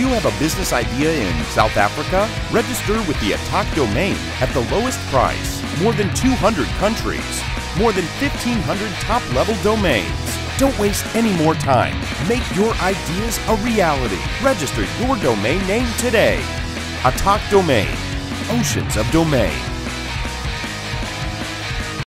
Do you have a business idea in South Africa? Register with the Atak domain at the lowest price. More than 200 countries. More than 1,500 top level domains. Don't waste any more time. Make your ideas a reality. Register your domain name today. Atak Domain. Oceans of domain.